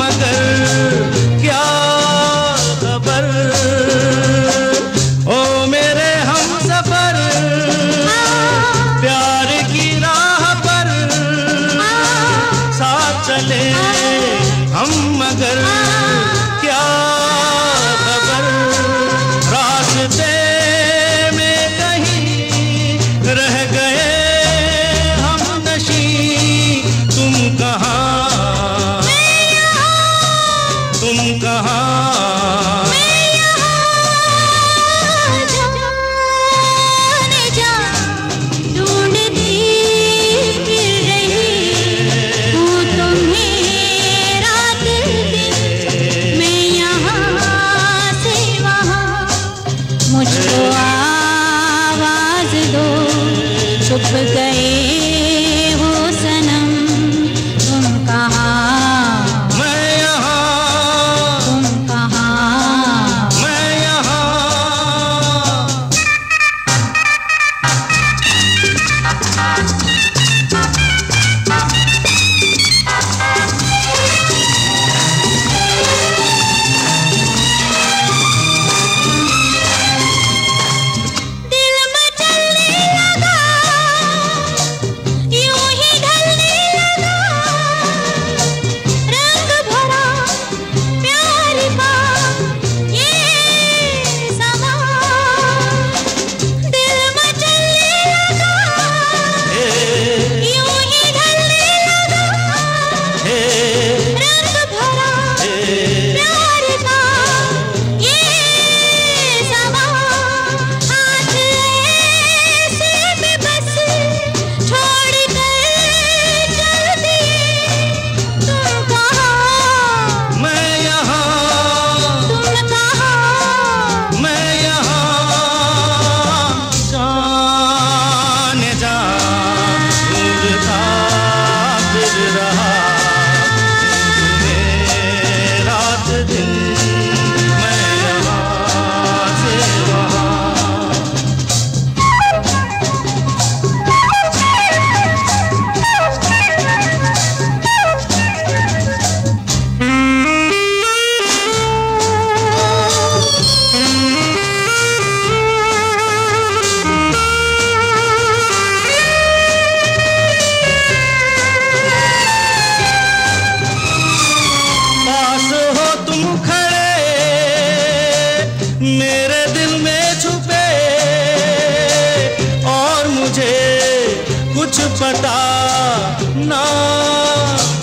मगर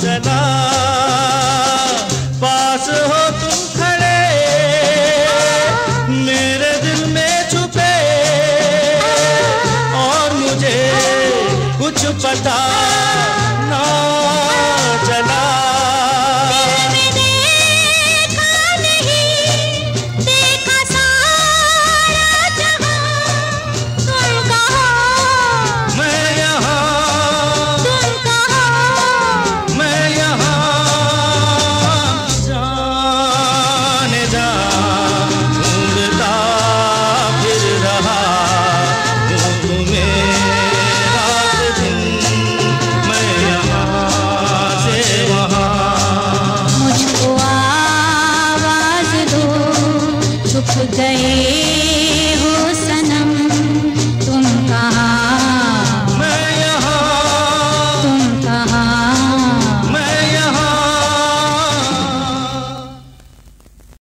जना। पास हो तुम खड़े मेरे दिल में छुपे। और मुझे कुछ पता